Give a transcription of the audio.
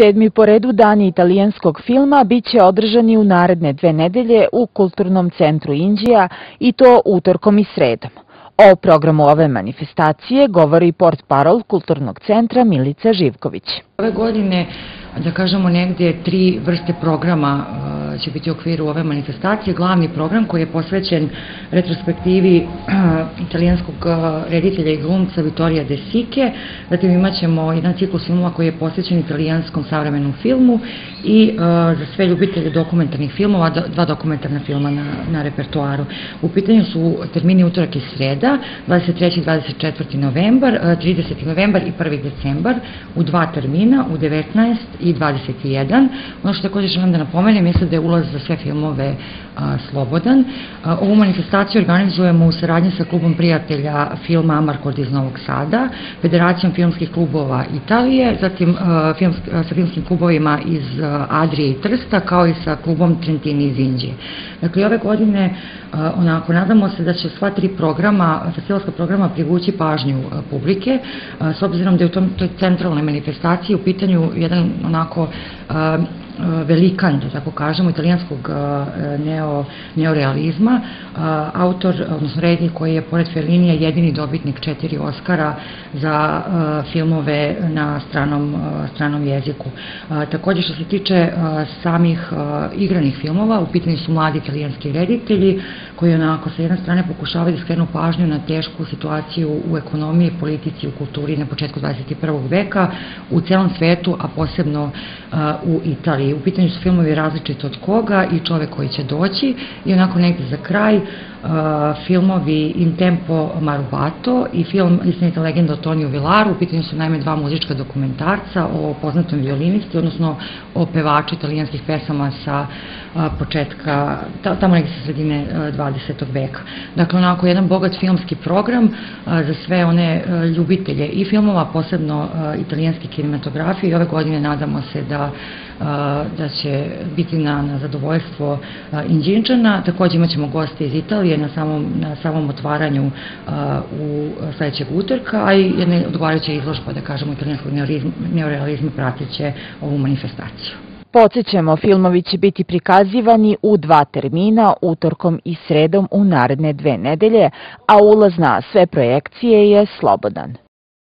Sedmi po redu dani italijanskog filma biće održani u naredne dve nedelje u Kulturnom centru Indija i to utorkom i sredom. O programu ove manifestacije govori port parol Kulturnog centra Milica Živković. Ove godine, da kažemo negdje, tri vrste programa će biti u okviru ove manifestacije. Glavni program koji je posvećen retrospektivi italijanskog reditelja i glumca Vittoria De Sique, zatim imat ćemo jedan ciklus filmova koji je posvećen italijanskom savremenom filmu i za sve ljubitelje dokumentarnih filmova, dva dokumentarna filma na, na repertuaru. U pitanju su termini utorak i sreda, 23. i 24. novembar, 30. novembar i 1. decembar, u dva termina, u 19 i 21. Ono što takođe želim da napomenem, mislim da je ulaz za sve filmove slobodan. Ovu manifestaciju organizujemo u saradnji sa klubom prijatelja filma Amarkord iz Novog Sada, Federacijom filmskih klubova Italije, zatim sa filmskim klubovima iz Adrije i Trsta, kao i sa klubom Trentini iz Indije. Dakle, ove godine, onako, nadamo se da će sva tri programa, festivalska programa privući pažnju publike, s obzirom da je u tom, toj centralnoj manifestaciji u pitanju jedan onako velikan, da tako kažemo, italijanskog neo, neorealizma, autor, odnosno rednik koji je pored Fellinija jedini dobitnik četiri Oscara za filmove na stranom, stranom jeziku. Takođe što se tiče samih igranih filmova, u pitanju su mladi italijanski reditelji koji onako sa jedne strane pokušavaju da skrenu pažnju na tešku situaciju u ekonomiji, politici, u kulturi na početku 21. veka u celom svetu, a posebno u Italiji. U pitanju su filmovi različiti od koga i čovek koji će doći i onako negde za kraj filmovi In Tempo Marubato i film Istinita legenda o Toniju Vilaru. U pitanju su najme dva muzička dokumentarca o poznatom violinisti, odnosno o pevaču italijanskih pesama sa početka, tamo negde sa sredine 20. veka. Dakle, onako jedan bogat filmski program za sve one ljubitelje i filmova, posebno italijanske kinematografije i ove godine nadamo se da da će biti na, na zadovoljstvo Inđinčana. Takođe imaćemo goste iz Italije na samom, na samom otvaranju u sledećeg utorka, a i jedna odgovarajuća izložba, da kažemo, italijanskog neorealizma pratiće ovu manifestaciju. Podsećamo, filmovi će biti prikazivani u dva termina, utorkom i sredom u naredne dve nedelje, a ulaz na sve projekcije je slobodan.